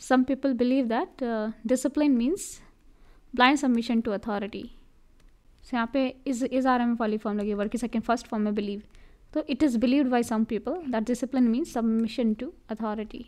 some people believe that uh, discipline means blind submission to authority. So यहाँ पे is is R M वाली form लगी वर्ग की सेकेंड फ़र्स्ट फॉर्म में बिलीव तो it is believed by some people that discipline means submission to authority